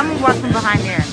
I'm from behind there.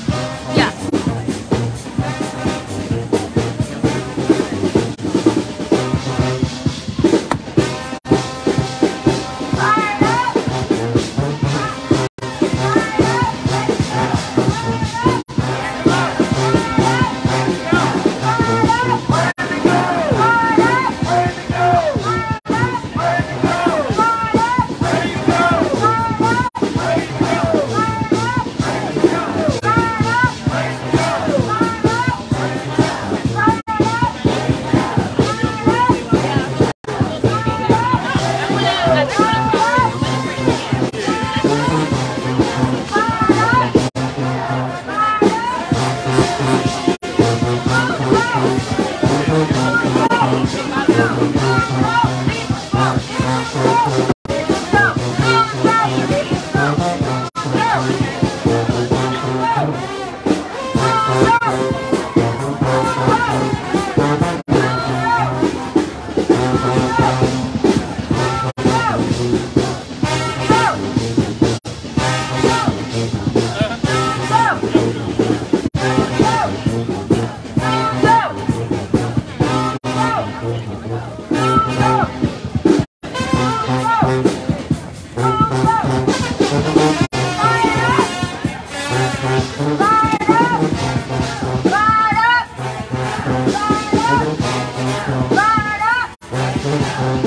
Yeah.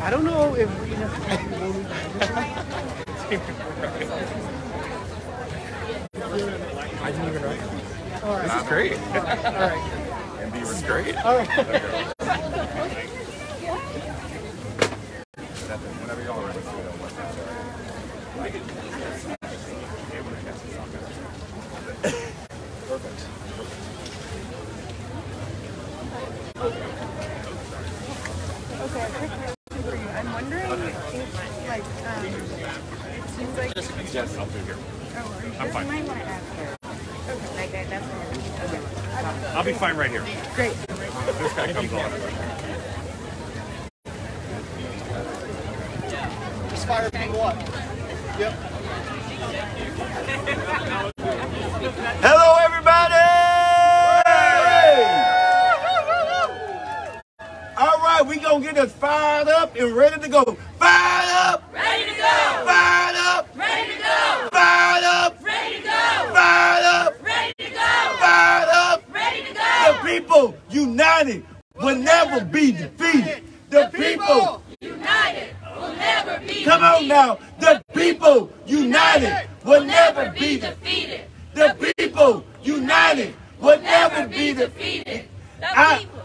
I don't know if we I didn't even know. This is great. All right. And Beaver's great. All right. Whenever y'all are ready. Perfect. Okay, a quick question for you. I'm wondering if, like, um, it seems like. Yes, I'll do here. Oh, are you I'm sure? fine. might want to ask her. Like that, that's what I'll be fine right here. Great. If this guy comes on. Just fire people up. Yep. Hello, everybody! All right, we gonna get us fired up and ready to go. Fired up! Ready to go! Fired up! Ready to go! Fired up! Ready to go! Fired up! Ready to go! Fired up! Ready to The go! people united will never be defeated. The people, United will never be come on defeated. now. The people united will never be defeated. defeated. The people united will never be defeated. defeated. The I, people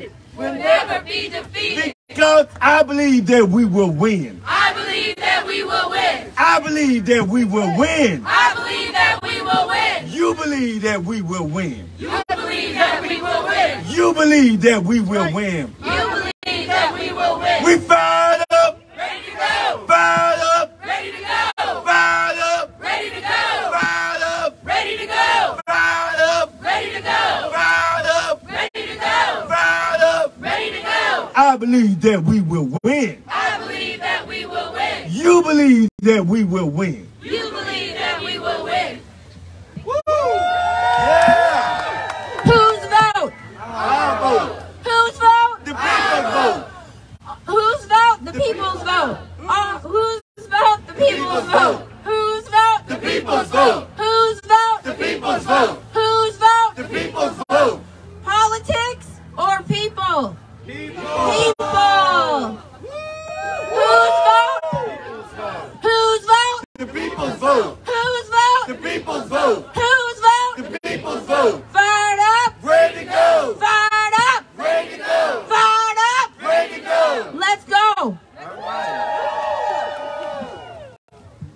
united will will never never be defeated. because I believe that we will win. I believe that we will win. I believe that we will win. I believe that we will win. You believe that we will win. You believe that we will win. You believe that we will win. You believe that we will win. We fired up, Ready to go! fired up, Ready to go! fired up, Ready to go! fired up, Ready to go! fired up, Ready to go! fired up, Ready to go! fired up. Ready to go! I believe that we will win. I believe that we will win. You believe that we will win. You believe that we will win. Yeah. Whose vote? Our vote. Whose vote? The people's vote. Whose vote? The people's vote. Uh, whose vote? The people's vote. Whose vote? The people's vote. Whose vote? The people's vote. Whose vote? The people's vote. Politics or people? People. People. Whose vote? Whose vote? The people's vote. Whose The people's vote. Whose vote? The people's vote. Fired up. Ready to go. Fired up. Ready to go. Fired up. Ready to go. Let's go.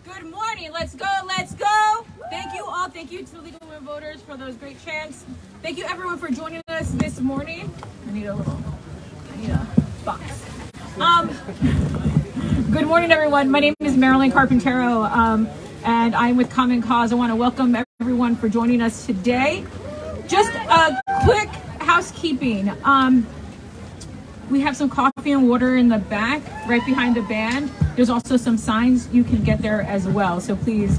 Good morning. Let's go. Let's go. Thank you all. Thank you to the League of Women Voters for those great chants. Thank you everyone for joining us this morning. I need a little, Um, good morning, everyone. My name is Marilyn Carpintero, um, and I'm with Common Cause. I want to welcome everyone for joining us today. Just a quick housekeeping. Um, we have some coffee and water in the back, right behind the band. There's also some signs you can get there as well. So please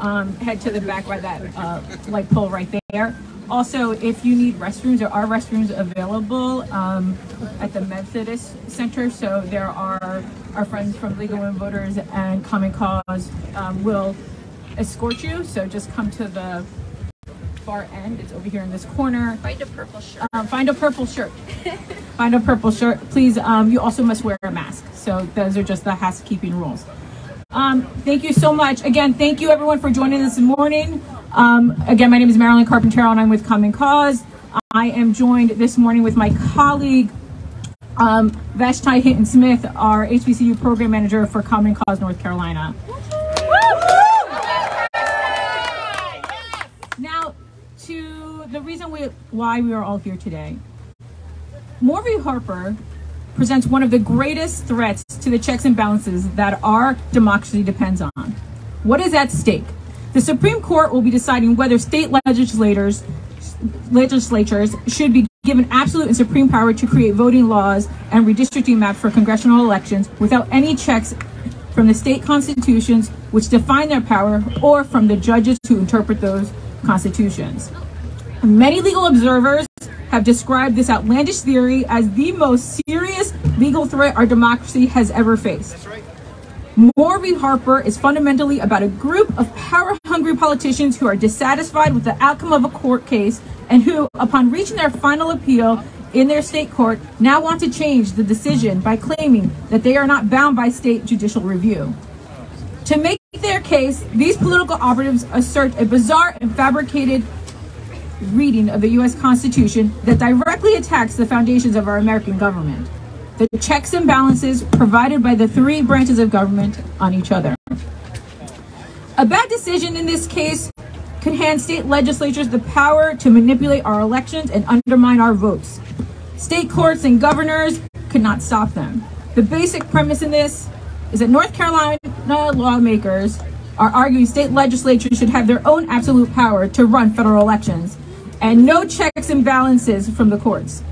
um, head to the back by that uh, light pole right there. Also, if you need restrooms, there are restrooms available um, at the Methodist Center. So there are our friends from League of Women Voters and Common Cause um, will escort you. So just come to the far end. It's over here in this corner. Find a purple shirt. Um, find a purple shirt. find a purple shirt. Please, um, you also must wear a mask. So those are just the housekeeping rules. Um, thank you so much. Again, thank you everyone for joining us this morning. Um, again, my name is Marilyn Carpentero and I'm with Common Cause. I am joined this morning with my colleague, um, Vashti Hinton Smith, our HBCU program manager for Common Cause North Carolina. Now, to the reason we, why we are all here today. Moore v. Harper presents one of the greatest threats to the checks and balances that our democracy depends on. What is at stake? The Supreme Court will be deciding whether state legislators legislatures should be given absolute and supreme power to create voting laws and redistricting maps for congressional elections without any checks from the state constitutions which define their power or from the judges who interpret those constitutions. Many legal observers have described this outlandish theory as the most serious legal threat our democracy has ever faced. Moore v. Harper is fundamentally about a group of power hungry politicians who are dissatisfied with the outcome of a court case and who, upon reaching their final appeal in their state court, now want to change the decision by claiming that they are not bound by state judicial review. To make their case, these political operatives assert a bizarre and fabricated reading of the U.S. Constitution that directly attacks the foundations of our American government, the checks and balances provided by the three branches of government on each other. A bad decision in this case could hand state legislatures the power to manipulate our elections and undermine our votes. State courts and governors could not stop them. The basic premise in this is that North Carolina lawmakers are arguing state legislatures should have their own absolute power to run federal elections and no checks and balances from the courts.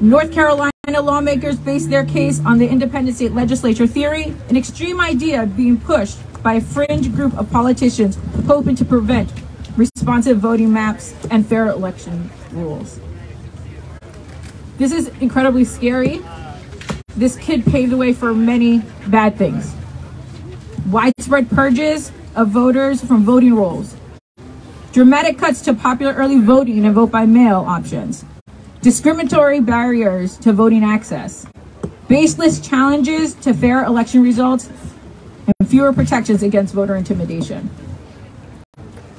North Carolina lawmakers base their case on the independent state legislature theory, an extreme idea being pushed by a fringe group of politicians hoping to prevent responsive voting maps and fair election rules. This is incredibly scary. This kid paved the way for many bad things. Widespread purges of voters from voting rolls, dramatic cuts to popular early voting and vote by mail options, discriminatory barriers to voting access, baseless challenges to fair election results, and fewer protections against voter intimidation.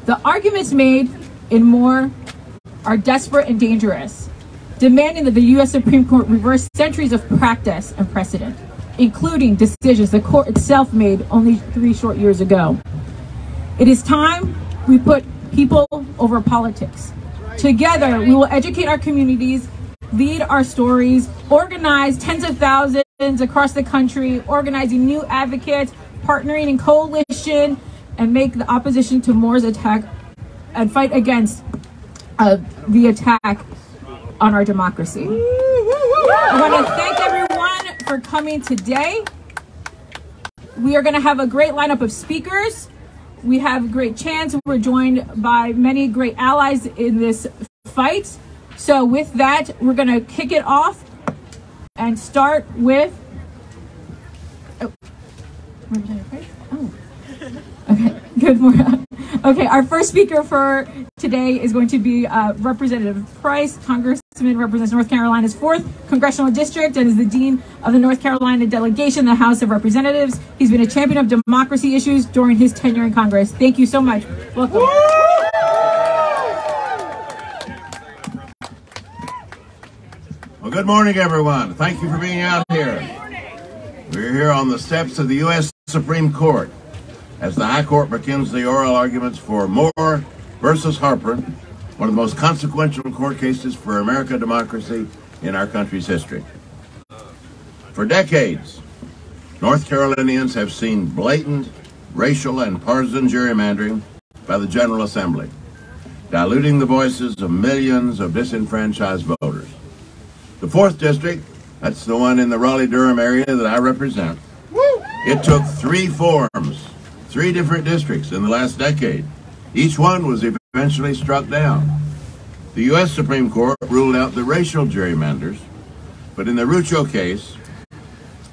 The arguments made in Moore are desperate and dangerous, demanding that the U.S. Supreme Court reverse centuries of practice and precedent, including decisions the court itself made only three short years ago. It is time we put people over politics. Together, we will educate our communities, lead our stories, organize tens of thousands across the country, organizing new advocates, partnering in coalition, and make the opposition to Moore's attack and fight against uh, the attack on our democracy. I want to thank everyone for coming today. We are going to have a great lineup of speakers. We have a great chance. We're joined by many great allies in this fight. So with that, we're going to kick it off and start with. Oh. Okay, good morning. Okay, our first speaker for today is going to be uh, Representative Price. Congressman represents North Carolina's 4th Congressional District and is the Dean of the North Carolina Delegation, the House of Representatives. He's been a champion of democracy issues during his tenure in Congress. Thank you so much. Welcome. Well, good morning, everyone. Thank you for being out here. We're here on the steps of the U.S. Supreme Court as the High Court begins the oral arguments for Moore versus Harper, one of the most consequential court cases for American democracy in our country's history. For decades, North Carolinians have seen blatant racial and partisan gerrymandering by the General Assembly, diluting the voices of millions of disenfranchised voters. The 4th District, that's the one in the Raleigh-Durham area that I represent, it took three forms, three different districts in the last decade. Each one was eventually struck down. The U.S. Supreme Court ruled out the racial gerrymanders, but in the Rucho case,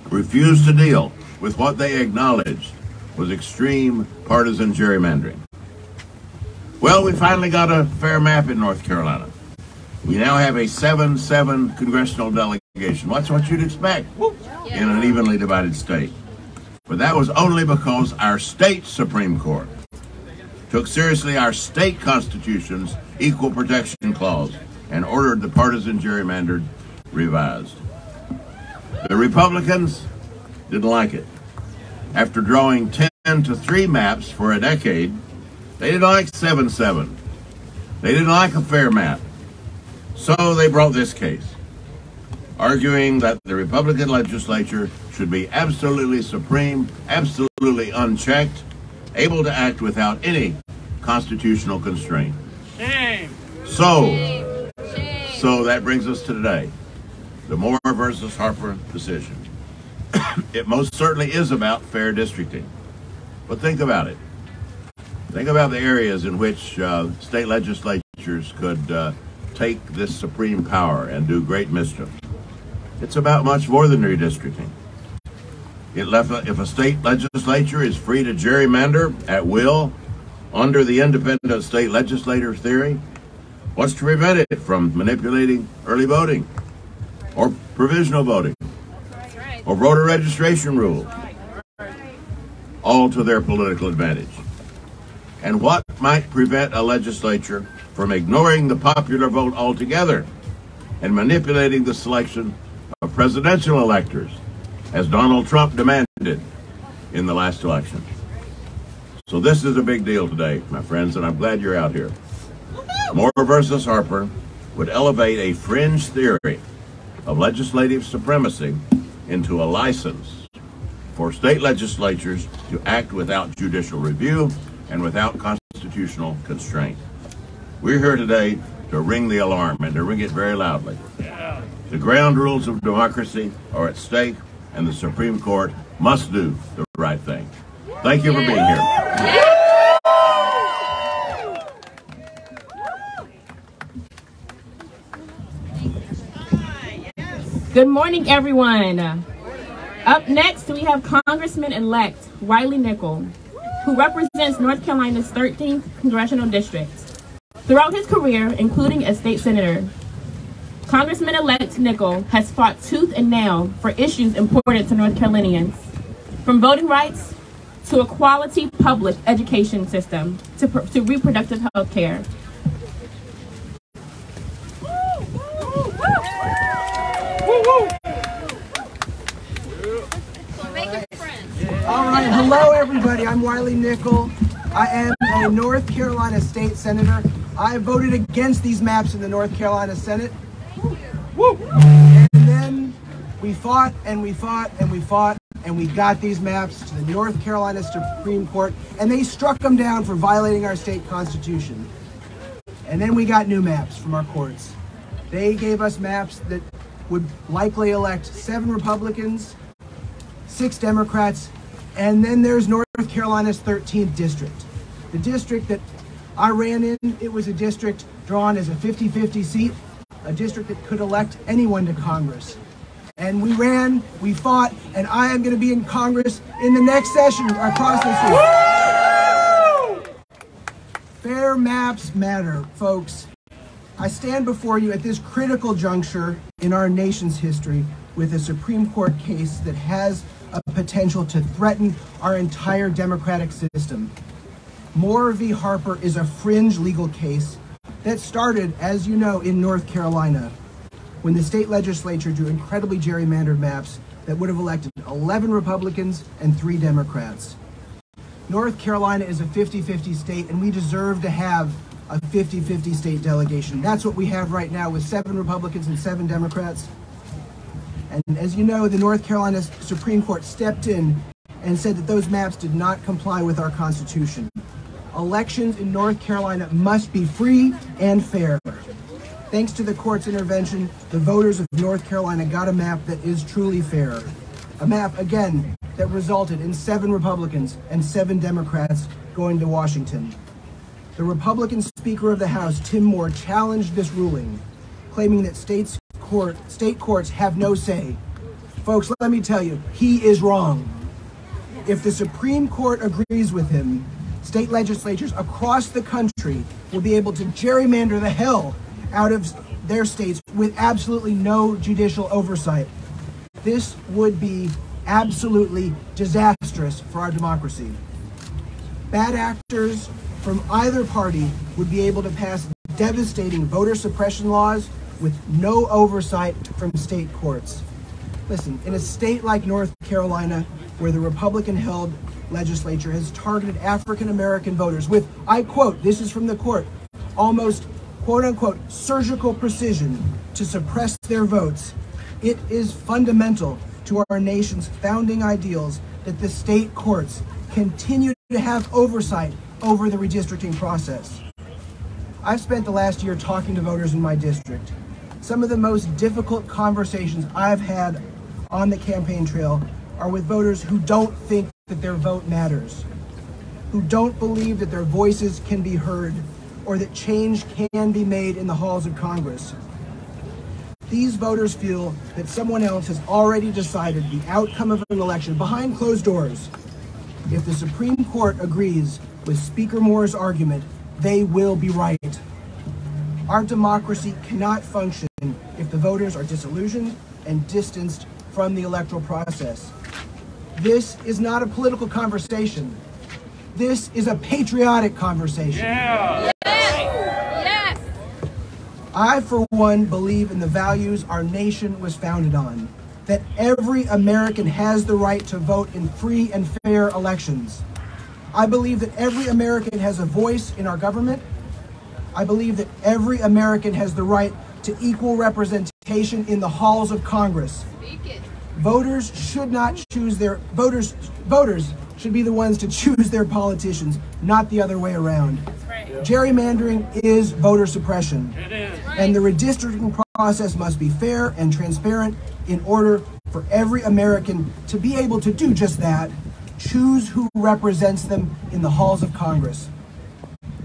refused to deal with what they acknowledged was extreme partisan gerrymandering. Well, we finally got a fair map in North Carolina. We now have a 7-7 congressional delegation. That's what you'd expect in an evenly divided state. But that was only because our state Supreme Court took seriously our state constitution's equal protection clause and ordered the partisan gerrymander revised. The Republicans didn't like it. After drawing 10 to 3 maps for a decade, they didn't like 7 7. They didn't like a fair map. So they brought this case, arguing that the Republican legislature should be absolutely supreme, absolutely unchecked, able to act without any constitutional constraint. Shame. So, so that brings us to today, the Moore versus Harper decision. it most certainly is about fair districting, but think about it. Think about the areas in which uh, state legislatures could uh, take this supreme power and do great mischief. It's about much more than redistricting. It left, if a state legislature is free to gerrymander at will under the independent state legislator theory, what's to prevent it from manipulating early voting or provisional voting or voter registration rules, all to their political advantage? And what might prevent a legislature from ignoring the popular vote altogether and manipulating the selection of presidential electors, as Donald Trump demanded in the last election? So this is a big deal today, my friends, and I'm glad you're out here. Moore versus Harper would elevate a fringe theory of legislative supremacy into a license for state legislatures to act without judicial review and without constitutional constraint. We're here today to ring the alarm and to ring it very loudly. The ground rules of democracy are at stake, and the Supreme Court must do the right thing. Thank you for being here. Good morning, everyone. Up next, we have Congressman-elect Wiley Nickel, who represents North Carolina's 13th Congressional District. Throughout his career, including as state senator, Congressman-elect Nickel has fought tooth and nail for issues important to North Carolinians, from voting rights to a quality public education system to, to reproductive health care. All right, hello everybody. I'm Wiley Nickel. I am a North Carolina state senator. I voted against these maps in the North Carolina Senate. And then we fought and we fought and we fought and we got these maps to the North Carolina Supreme Court and they struck them down for violating our state constitution. And then we got new maps from our courts. They gave us maps that would likely elect seven Republicans, six Democrats, and then there's North Carolina's 13th district. The district that I ran in, it was a district drawn as a 50-50 seat, a district that could elect anyone to Congress. And we ran, we fought, and I am going to be in Congress in the next session across the street. Fair maps matter, folks. I stand before you at this critical juncture in our nation's history with a Supreme Court case that has a potential to threaten our entire democratic system. Moore v. Harper is a fringe legal case that started, as you know, in North Carolina when the state legislature drew incredibly gerrymandered maps that would have elected 11 Republicans and three Democrats. North Carolina is a 50-50 state and we deserve to have a 50-50 state delegation. That's what we have right now with seven Republicans and seven Democrats. And as you know, the North Carolina Supreme Court stepped in and said that those maps did not comply with our Constitution. Elections in North Carolina must be free and fair. Thanks to the court's intervention, the voters of North Carolina got a map that is truly fair. A map, again, that resulted in seven Republicans and seven Democrats going to Washington. The Republican Speaker of the House, Tim Moore, challenged this ruling, claiming that states court, state courts have no say. Folks, let me tell you, he is wrong. If the Supreme Court agrees with him, state legislatures across the country will be able to gerrymander the hell out of their states with absolutely no judicial oversight. This would be absolutely disastrous for our democracy. Bad actors from either party would be able to pass devastating voter suppression laws with no oversight from state courts. Listen, in a state like North Carolina, where the Republican held legislature has targeted African American voters with, I quote, this is from the court, almost quote unquote surgical precision to suppress their votes, it is fundamental to our nation's founding ideals that the state courts continue to have oversight over the redistricting process. I've spent the last year talking to voters in my district. Some of the most difficult conversations I've had on the campaign trail are with voters who don't think that their vote matters, who don't believe that their voices can be heard or that change can be made in the halls of Congress. These voters feel that someone else has already decided the outcome of an election behind closed doors. If the Supreme Court agrees with Speaker Moore's argument, they will be right. Our democracy cannot function if the voters are disillusioned and distanced from the electoral process. This is not a political conversation. This is a patriotic conversation. Yeah. Yes. yes. I, for one, believe in the values our nation was founded on that every American has the right to vote in free and fair elections. I believe that every American has a voice in our government. I believe that every American has the right to equal representation in the halls of Congress. Voters should not choose their voters voters should be the ones to choose their politicians, not the other way around. Gerrymandering is voter suppression. And the redistricting process must be fair and transparent in order for every American to be able to do just that, choose who represents them in the halls of Congress.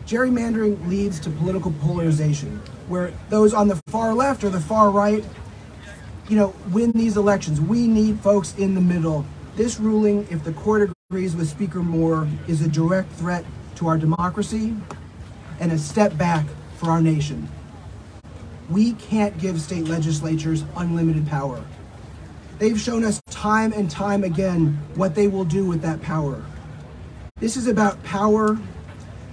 Gerrymandering leads to political polarization, where those on the far left or the far right, you know, win these elections. We need folks in the middle. This ruling, if the court agrees with Speaker Moore, is a direct threat to our democracy and a step back for our nation. We can't give state legislatures unlimited power. They've shown us time and time again what they will do with that power. This is about power,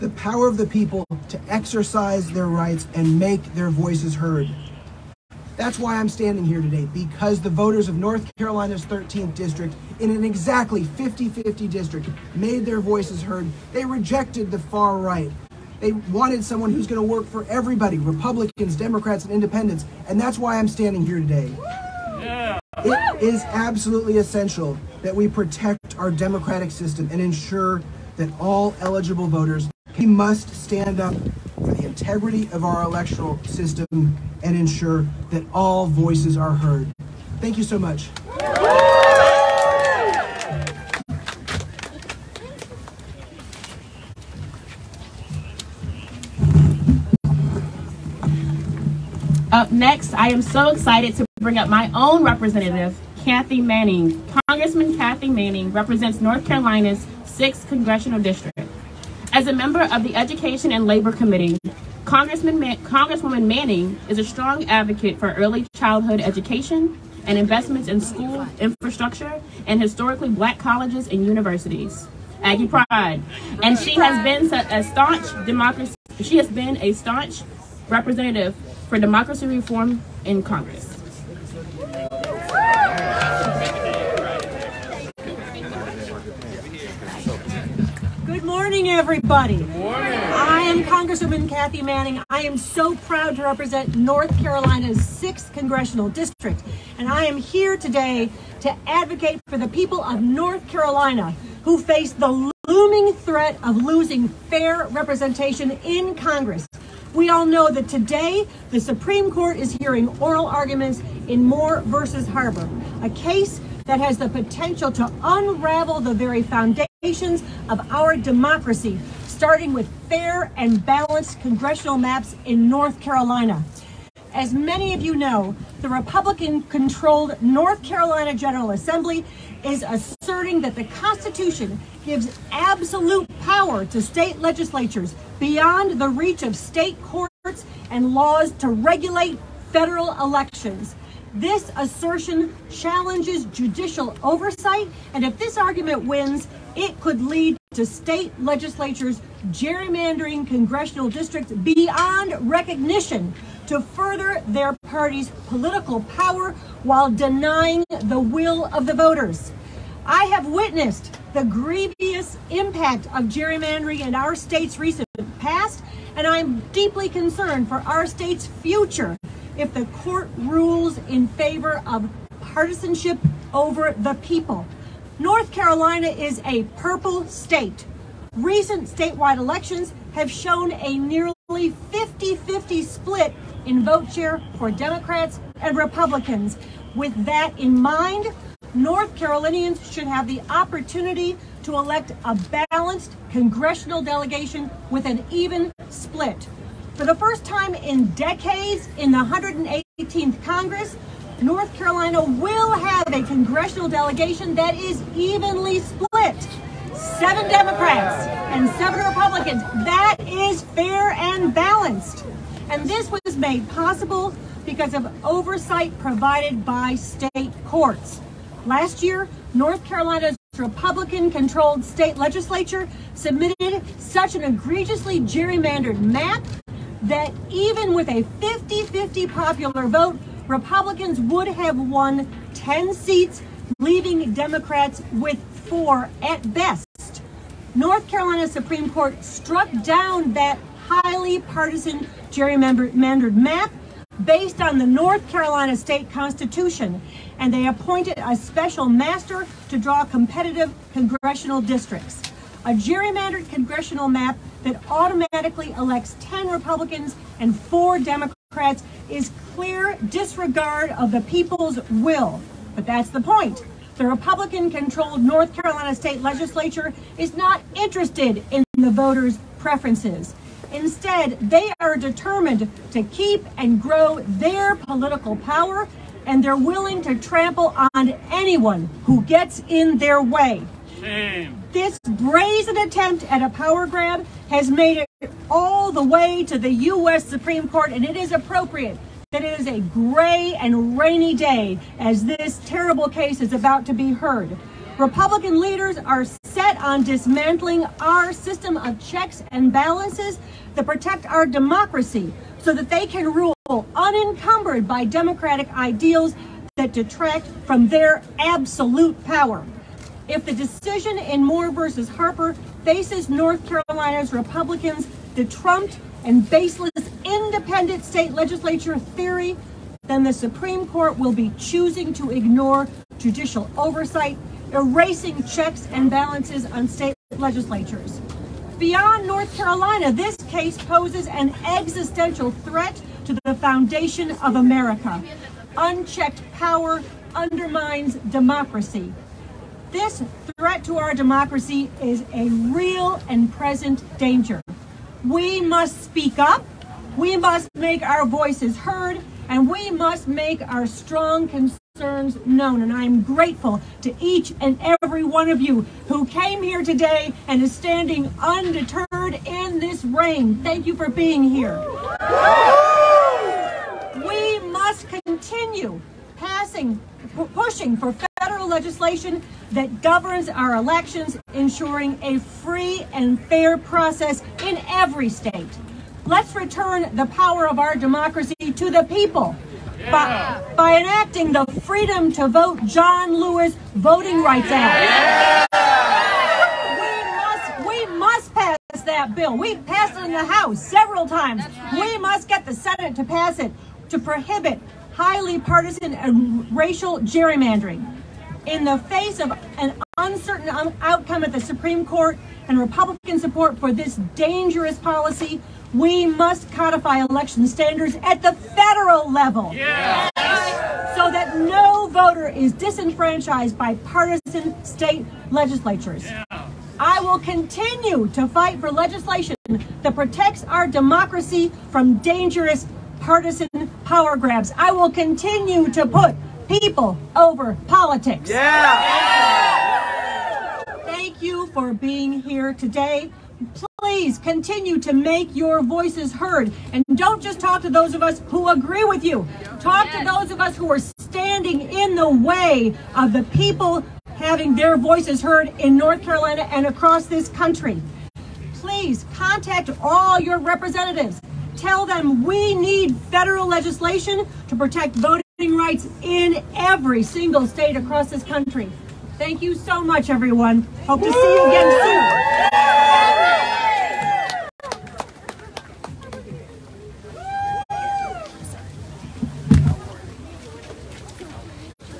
the power of the people to exercise their rights and make their voices heard. That's why I'm standing here today, because the voters of North Carolina's 13th district, in an exactly 50 50 district, made their voices heard. They rejected the far right. They wanted someone who's going to work for everybody Republicans, Democrats, and independents. And that's why I'm standing here today. It is absolutely essential that we protect our democratic system and ensure that all eligible voters we must stand up for the integrity of our electoral system and ensure that all voices are heard. Thank you so much. Up next, I am so excited to bring up my own representative, Kathy Manning. Congressman Kathy Manning represents North Carolina's 6th Congressional District. As a member of the Education and Labor Committee, Congressman Man- Congresswoman Manning is a strong advocate for early childhood education and investments in school infrastructure and historically black colleges and universities. Aggie Pride. And she has been a staunch democracy, she has been a staunch representative for democracy reform in Congress. Morning, everybody. Good morning. I am Congresswoman Kathy Manning. I am so proud to represent North Carolina's 6th Congressional District. And I am here today to advocate for the people of North Carolina who face the looming threat of losing fair representation in Congress. We all know that today the Supreme Court is hearing oral arguments in Moore versus Harper, a case that has the potential to unravel the very foundations of our democracy, starting with fair and balanced congressional maps in North Carolina. As many of you know, the Republican controlled North Carolina General Assembly is asserting that the Constitution gives absolute power to state legislatures beyond the reach of state courts and laws to regulate federal elections. This assertion challenges judicial oversight, and if this argument wins, it could lead to state legislatures gerrymandering congressional districts beyond recognition to further their party's political power while denying the will of the voters. I have witnessed the grievous impact of gerrymandering in our state's recent past, and I'm deeply concerned for our state's future if the court rules in favor of partisanship over the people. North Carolina is a purple state. Recent statewide elections have shown a nearly 50-50 split in vote share for Democrats and Republicans. With that in mind, North Carolinians should have the opportunity to elect a balanced congressional delegation with an even split. For the first time in decades in the 118th Congress, North Carolina will have a congressional delegation that is evenly split. Seven Democrats and seven Republicans. That is fair and balanced. And this was made possible because of oversight provided by state courts. Last year, North Carolina's Republican controlled state legislature submitted such an egregiously gerrymandered map that even with a 50 50 popular vote, Republicans would have won 10 seats, leaving Democrats with four at best. North Carolina Supreme Court struck down that highly partisan gerrymandered map based on the North Carolina state constitution, and they appointed a special master to draw competitive congressional districts. A gerrymandered congressional map that automatically elects 10 Republicans and 4 Democrats is clear disregard of the people's will. But that's the point. The Republican controlled North Carolina state legislature is not interested in the voters' preferences. Instead, they are determined to keep and grow their political power, and they're willing to trample on anyone who gets in their way. Shame. This brazen attempt at a power grab has made it all the way to the U.S. Supreme Court, and it is appropriate that it is a gray and rainy day as this terrible case is about to be heard. Republican leaders are set on dismantling our system of checks and balances that protect our democracy so that they can rule unencumbered by democratic ideals that detract from their absolute power. If the decision in Moore versus Harper faces North Carolina's Republicans, the trumped and baseless independent state legislature theory, then the Supreme Court will be choosing to ignore judicial oversight, erasing checks and balances on state legislatures. Beyond North Carolina, this case poses an existential threat to the foundation of America. Unchecked power undermines democracy. This threat to our democracy is a real and present danger. We must speak up, we must make our voices heard, and we must make our strong concerns known. And I'm grateful to each and every one of you who came here today and is standing undeterred in this rain. Thank you for being here. We must continue passing, pushing for federal legislation that governs our elections, ensuring a free and fair process in every state. Let's return the power of our democracy to the people by, by enacting the Freedom to Vote John Lewis Voting Rights Act. We must, we must pass that bill. We passed it in the House several times. We must get the Senate to pass it to prohibit highly partisan and racial gerrymandering. In the face of an uncertain outcome at the Supreme Court and Republican support for this dangerous policy, we must codify election standards at the federal level. Yeah. So that no voter is disenfranchised by partisan state legislatures. Yeah. I will continue to fight for legislation that protects our democracy from dangerous partisan power grabs. I will continue to put people over politics. Yeah. Thank you for being here today. Please continue to make your voices heard. And don't just talk to those of us who agree with you. Talk to those of us who are standing in the way of the people having their voices heard in North Carolina and across this country. Please contact all your representatives. Tell them we need federal legislation to protect voting rights in every single state across this country. Thank you so much, everyone. Hope to see you again soon.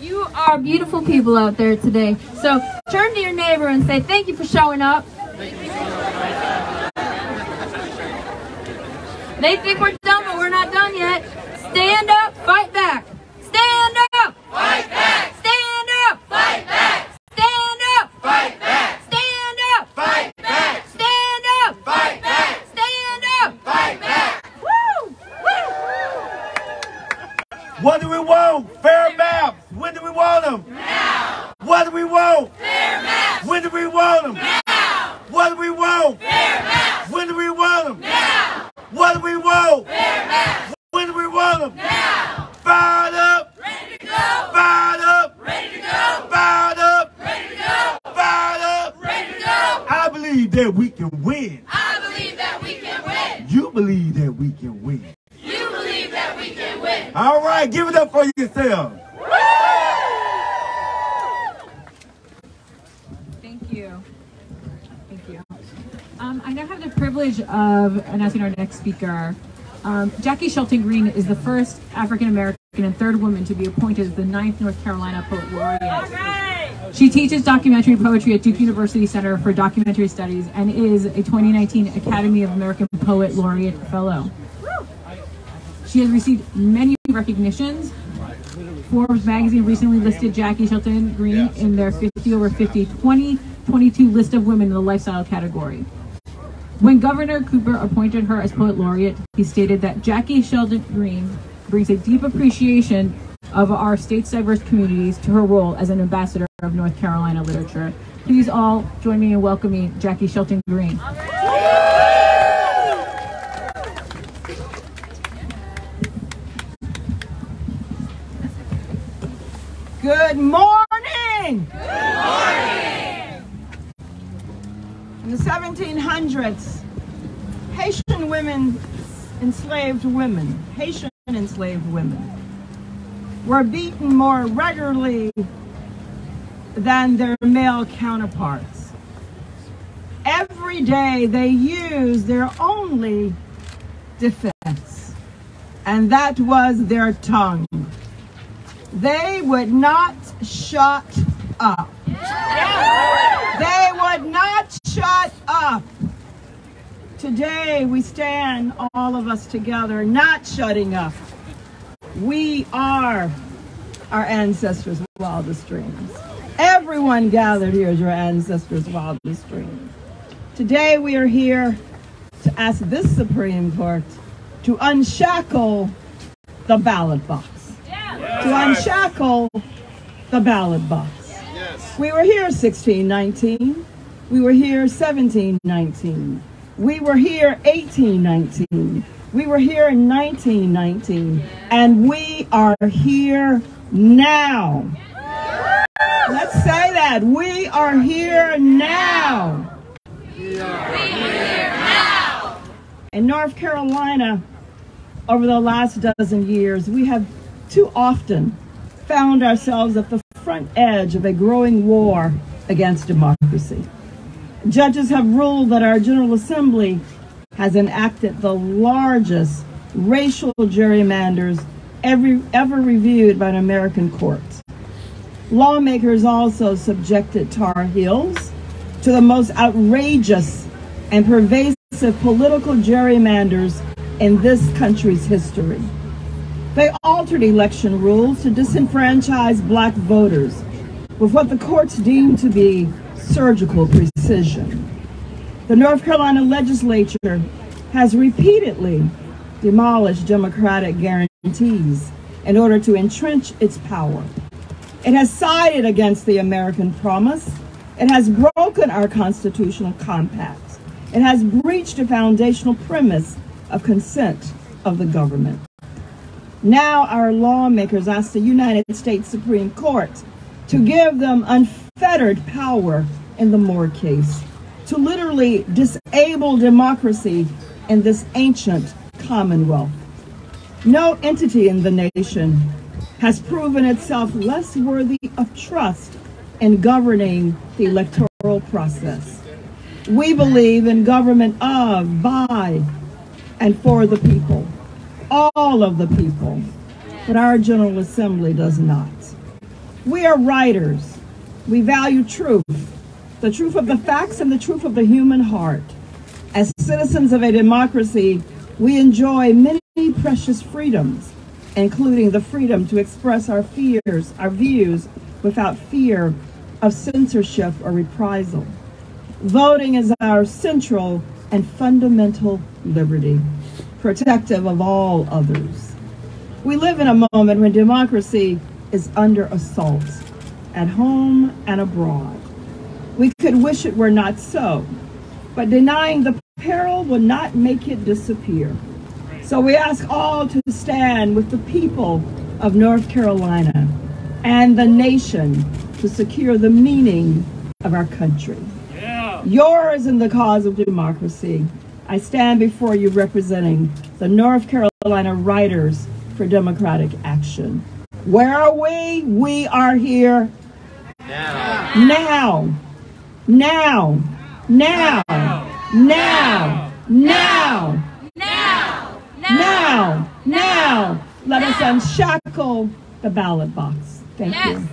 You are beautiful people out there today. So turn to your neighbor and say, thank you for showing up. They think we're done, but we're not done yet. Stand up, fight back. Stand up! Fight back! Stand up! Fight back! Stand up! Fight back! Stand up! Fight back! Stand up! Fight back! Stand up! Fight back! Woo! What do we want? Fair maps. When do we want them? Now. What do we want? Fair maps. When do we want them? Now. What do we want? Fair maps. When do we want them? Now. What do we want? Fair maps. When do we want them? Now. Fired up. Ready to go. Fired up. Ready to go. Fired up. Ready to go. Fired up. Ready to go. I believe that we can win. I believe that we can win. You believe that we can win. You believe that we can win. All right, give it up for yourself. Thank you. Thank you. Um, I now have the privilege of announcing our next speaker. Um, Jaki Shelton Green is the first African American and third woman to be appointed as the ninth North Carolina Poet Laureate. She teaches documentary poetry at Duke University Center for Documentary Studies and is a 2019 Academy of American Poet Laureate Fellow. She has received many recognitions. Forbes magazine recently listed Jaki Shelton Green in their 50 over 50 2022 list of women in the lifestyle category. When Governor Cooper appointed her as poet laureate, he stated that Jaki Shelton Green brings a deep appreciation of our state's diverse communities to her role as an ambassador of North Carolina literature. Please all join me in welcoming Jaki Shelton Green. Good morning. Good morning. In the 1700s, Haitian women, enslaved women, Haitian enslaved women, were beaten more regularly than their male counterparts. Every day they used their only defense, and that was their tongue. They would not shut up. They would not shut up. Today we stand, all of us together, not shutting up. We are our ancestors' wildest dreams. Everyone gathered here is your ancestors' wildest dreams. Today we are here to ask this Supreme Court to unshackle the ballot box to unshackle the ballot box. We were here 1619. We were here 1719. We were here 1819. We were here in 1919. And we are here now. Let's say that. We are here now. We are here now. In North Carolina, over the last dozen years, we have too often found ourselves at the front edge of a growing war against democracy. Judges have ruled that our General Assembly has enacted the largest racial gerrymanders ever, ever reviewed by an American court. Lawmakers also subjected Tar Heels to the most outrageous and pervasive political gerrymanders in this country's history. They altered election rules to disenfranchise black voters with what the courts deemed to be surgical precision. The North Carolina legislature has repeatedly demolished democratic guarantees in order to entrench its power. It has sided against the American promise. It has broken our constitutional compact. It has breached a foundational premise of consent of the government. Now our lawmakers ask the United States Supreme Court to give them unfettered power in the Moore case, to literally disable democracy in this ancient commonwealth. No entity in the nation has proven itself less worthy of trust in governing the electoral process. We believe in government of, by, and for the people, all of the people, but our General Assembly does not. We are writers. We value truth, the truth of the facts and the truth of the human heart. As citizens of a democracy, we enjoy many precious freedoms, including the freedom to express our fears, our views, without fear of censorship or reprisal. Voting is our central and fundamental liberty, protective of all others. We live in a moment when democracy is under assault, at home and abroad. We could wish it were not so, but denying the peril will not make it disappear. So we ask all to stand with the people of North Carolina and the nation to secure the meaning of our country. Yeah. Yours in the cause of democracy. I stand before you representing the North Carolina Writers for Democratic Action. Where are we? We are here now. Now. Now. Now. Now. Now. Now. Now. Now. Let us unshackle the ballot box. Thank you.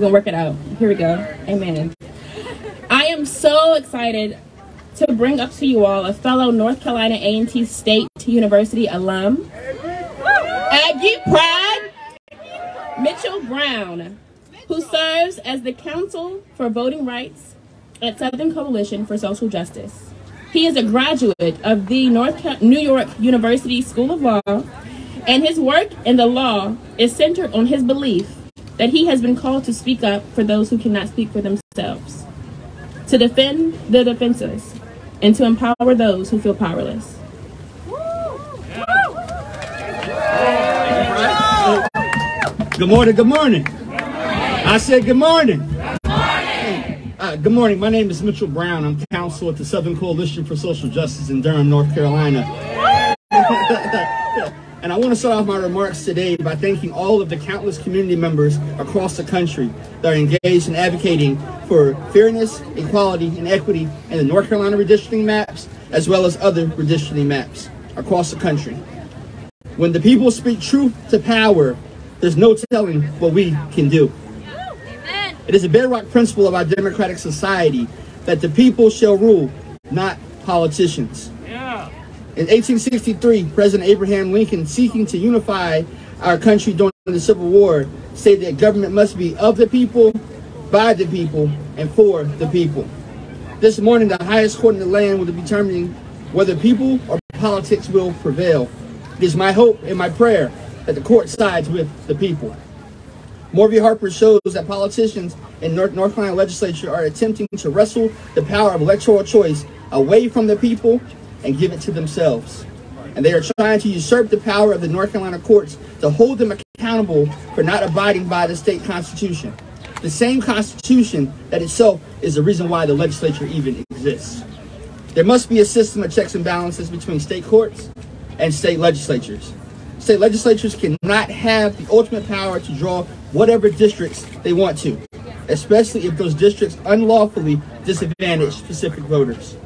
We're gonna work it out. Here we go. Amen. I am so excited to bring up to you all a fellow North Carolina A&T State University alum, Aggie Pride, Mitchell Brown, who serves as the counsel for voting rights at Southern Coalition for Social Justice. He is a graduate of the North New York University School of Law, and his work in the law is centered on his belief that he has been called to speak up for those who cannot speak for themselves, to defend the defenseless, and to empower those who feel powerless. Good morning, good morning. I said good morning. Uh, good morning. My name is Mitchell Brown. I'm counsel at the Southern Coalition for Social Justice in Durham, North Carolina. and I want to start off my remarks today by thanking all of the countless community members across the country that are engaged in advocating for fairness, equality, and equity in the North Carolina redistricting maps, as well as other redistricting maps across the country. When the people speak truth to power, there's no telling what we can do. It is a bedrock principle of our democratic society that the people shall rule, not politicians. In 1863, President Abraham Lincoln, seeking to unify our country during the Civil War, stated that government must be of the people, by the people, and for the people. This morning, the highest court in the land will be determining whether people or politics will prevail. It is my hope and my prayer that the court sides with the people. Moore v. Harper shows that politicians in North Carolina legislature are attempting to wrestle the power of electoral choice away from the people and give it to themselves. And they are trying to usurp the power of the North Carolina courts to hold them accountable for not abiding by the state constitution. The same constitution that itself is the reason why the legislature even exists. There must be a system of checks and balances between state courts and state legislatures. State legislatures cannot have the ultimate power to draw whatever districts they want to, especially if those districts unlawfully disadvantage specific voters.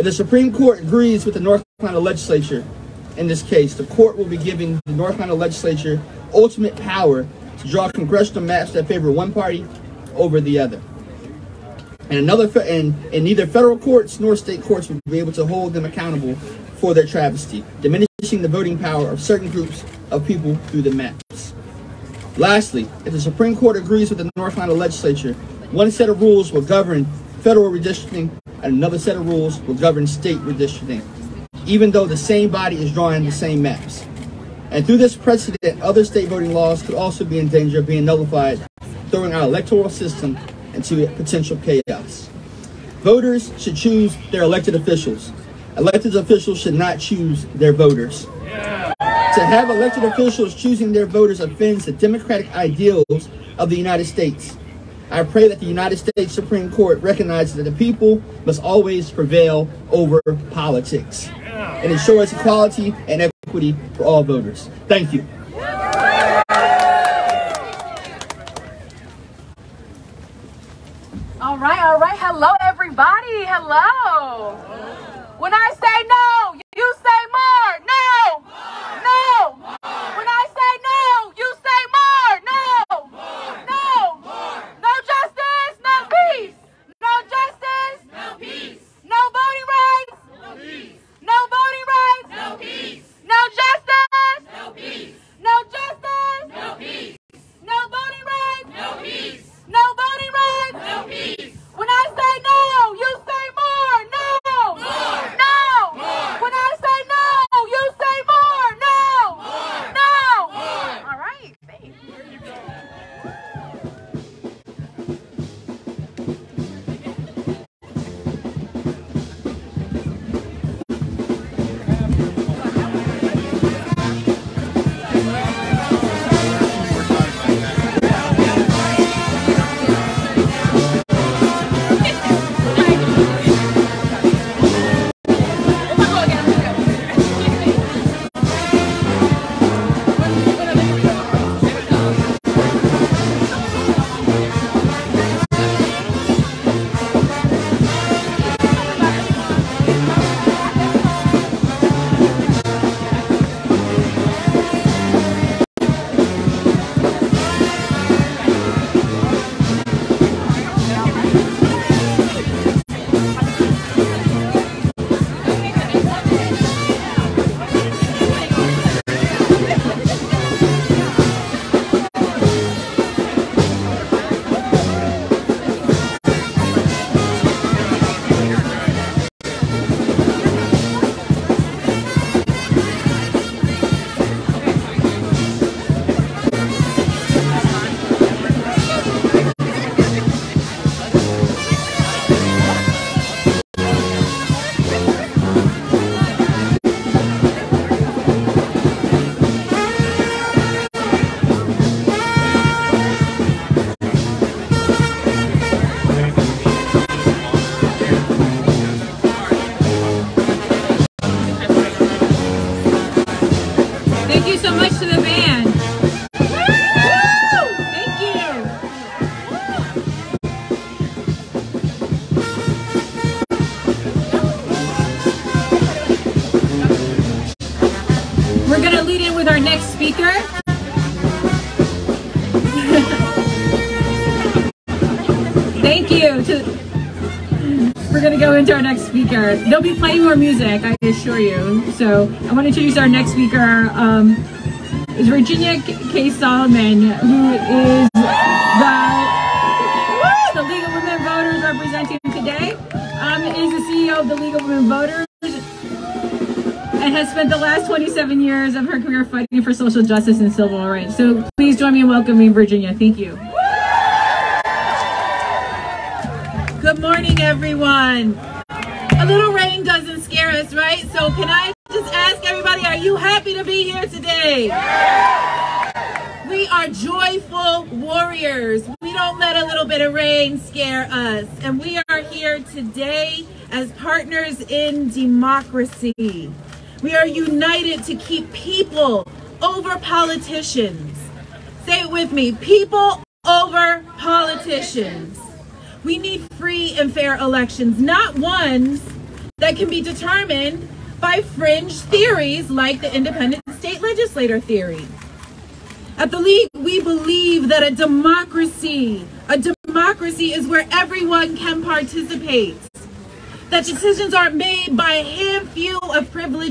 If the Supreme Court agrees with the North Carolina legislature, in this case, the court will be giving the North Carolina legislature ultimate power to draw congressional maps that favor one party over the other. And another, and, and neither federal courts nor state courts will be able to hold them accountable for their travesty, diminishing the voting power of certain groups of people through the maps. Lastly, if the Supreme Court agrees with the North Carolina legislature, one set of rules will govern federal redistricting and another set of rules will govern state redistricting, even though the same body is drawing the same maps. And through this precedent, other state voting laws could also be in danger of being nullified, throwing our electoral system into potential chaos. Voters should choose their elected officials. Elected officials should not choose their voters. To have elected officials choosing their voters offends the democratic ideals of the United States. I pray that the United States Supreme Court recognizes that the people must always prevail over politics and ensures equality and equity for all voters. Thank you. All right, all right. Hello, everybody. Hello. When I say no, you say more. No. No. When I say no, you say more. No. No. No justice, no peace. No justice, no peace. No voting rights, no peace. No voting rights, no peace. No justice, no peace. No justice, no peace. No voting rights, no peace. No voting rights, no peace. When I say no, you say our next speaker. Thank you. To, we're gonna go into our next speaker. They'll be playing more music, I assure you. So I want to introduce our next speaker. Um, is Virginia. Kase Solomon, who is has spent spent the last 27 years of her career fighting for social justice and civil rights. So please join me in welcoming Virginia. Thank you. Good morning, everyone. A little rain doesn't scare us, right? So can I just ask everybody, are you happy to be here today? We are joyful warriors. We don't let a little bit of rain scare us. And we are here today as partners in democracy. We are united to keep people over politicians. Say it with me, people over politicians. We need free and fair elections, not ones that can be determined by fringe theories like the independent state legislator theory. At the League, we believe that a democracy, a democracy is where everyone can participate. That decisions aren't made by a handful of privileged